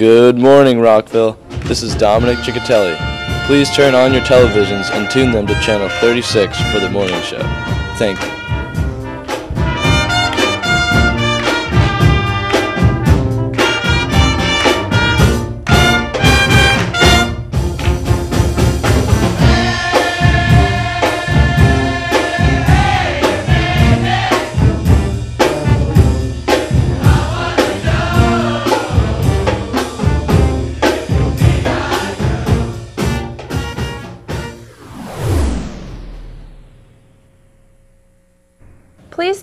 Good morning, Rockville. This is Dominic Ciccatelli. Please turn on your televisions and tune them to channel 36 for the morning show. Thank you.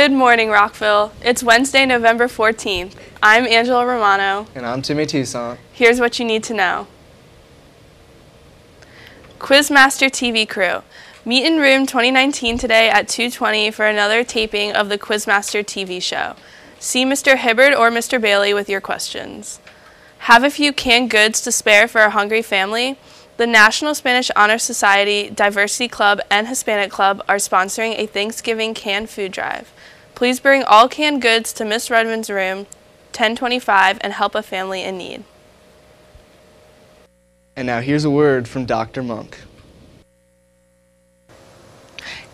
Good morning, Rockville. It's Wednesday, November 14th. I'm Angela Romano. And I'm Timmy Toussaint. Here's what you need to know. Quizmaster TV crew. Meet in room 2019 today at 2:20 for another taping of the Quizmaster TV show. See Mr. Hibberd or Mr. Bailey with your questions. Have a few canned goods to spare for a hungry family? The National Spanish Honor Society, Diversity Club, and Hispanic Club are sponsoring a Thanksgiving canned food drive. Please bring all canned goods to Miss Redmond's room 1025 and help a family in need. And now here's a word from Dr. Monk.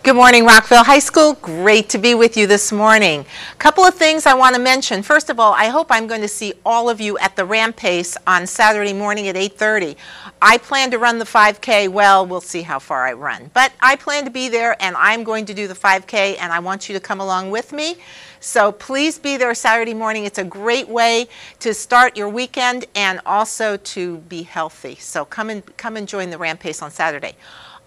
Good morning, Rockville High School. Great to be with you this morning. A couple of things I want to mention. First of all, I hope I'm going to see all of you at the Ramp Pace on Saturday morning at 8.30. I plan to run the 5K. Well, we'll see how far I run. But I plan to be there, and I'm going to do the 5K, and I want you to come along with me. So please be there Saturday morning. It's a great way to start your weekend and also to be healthy. So come and, come and join the Ramp Pace on Saturday.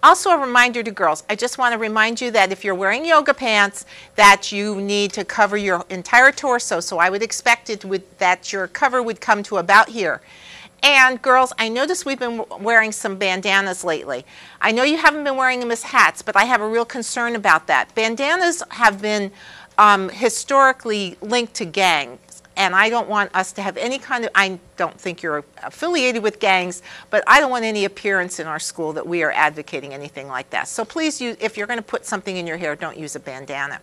Also a reminder to girls, I just want to remind you that if you're wearing yoga pants, that you need to cover your entire torso. So I would expect it would, that your cover would come to about here. And girls, I notice we've been wearing some bandanas lately. I know you haven't been wearing them as hats, but I have a real concern about that. Bandanas have been um, historically linked to gangs and I don't want us to have any kind of, I don't think you're affiliated with gangs, but I don't want any appearance in our school that we are advocating anything like that. So please, use, if you're going to put something in your hair, don't use a bandana.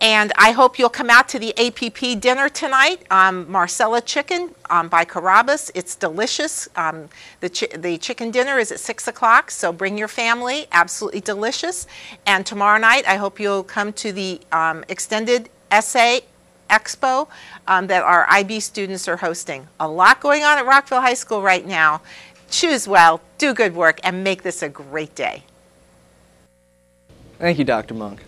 And I hope you'll come out to the APP dinner tonight, um, Marsala Chicken um, by Carrabba's. It's delicious. Um, the, the chicken dinner is at 6 o'clock, so bring your family. Absolutely delicious. And tomorrow night, I hope you'll come to the um, extended essay expo um, that our IB students are hosting. A lot going on at Rockville High School right now. Choose well, do good work, and make this a great day. Thank you, Dr. Monk.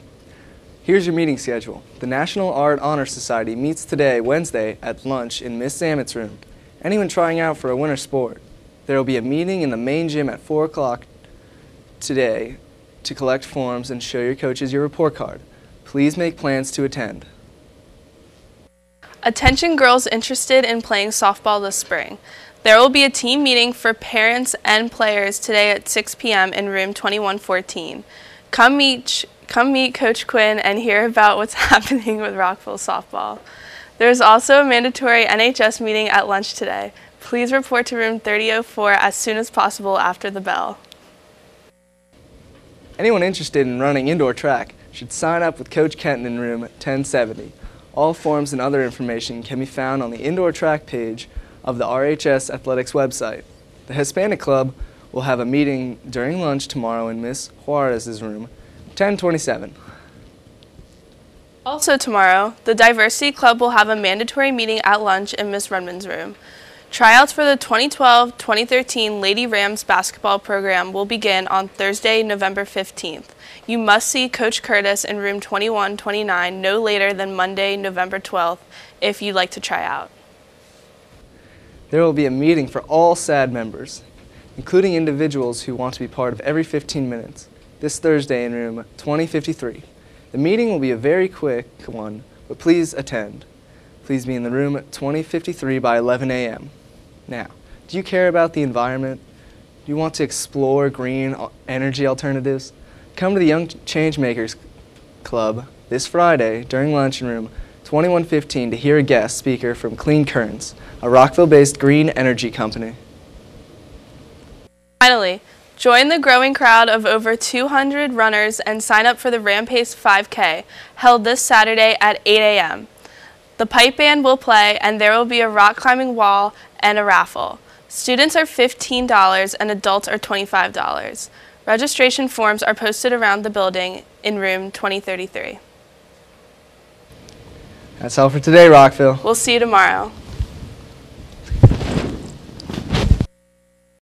Here's your meeting schedule. The National Art Honor Society meets today, Wednesday, at lunch in Miss Sammett's room. Anyone trying out for a winter sport. There will be a meeting in the main gym at 4 o'clock today to collect forms and show your coaches your report card. Please make plans to attend. Attention girls interested in playing softball this spring. There will be a team meeting for parents and players today at 6 p.m. in room 2114. Come meet, come meet Coach Quinn and hear about what's happening with Rockville softball. There's also a mandatory NHS meeting at lunch today. Please report to room 3004 as soon as possible after the bell. Anyone interested in running indoor track should sign up with Coach Kenton in room 1070. All forms and other information can be found on the indoor track page of the RHS Athletics website. The Hispanic Club will have a meeting during lunch tomorrow in Miss Juarez's room, 1027. Also tomorrow, the Diversity Club will have a mandatory meeting at lunch in Miss Redmond's room. Tryouts for the 2012-2013 Lady Rams basketball program will begin on Thursday, November 15th. You must see Coach Curtis in room 2129 no later than Monday, November 12th if you'd like to try out. There will be a meeting for all SADD members. including individuals who want to be part of every 15 minutes, this Thursday in room 2053. The meeting will be a very quick one, but please attend. Please be in the room at 2053 by 11 a.m. Now, do you care about the environment? Do you want to explore green uh, energy alternatives? Come to the Young Changemakers Club this Friday during lunchroom 2115 to hear a guest speaker from Clean Currents, a Rockville-based green energy company. Finally, join the growing crowd of over 200 runners and sign up for the Rampace 5K, held this Saturday at 8 a.m. The pipe band will play and there will be a rock climbing wall and a raffle. Students are $15 and adults are $25. Registration forms are posted around the building in room 2033. That's all for today, Rockville. We'll see you tomorrow.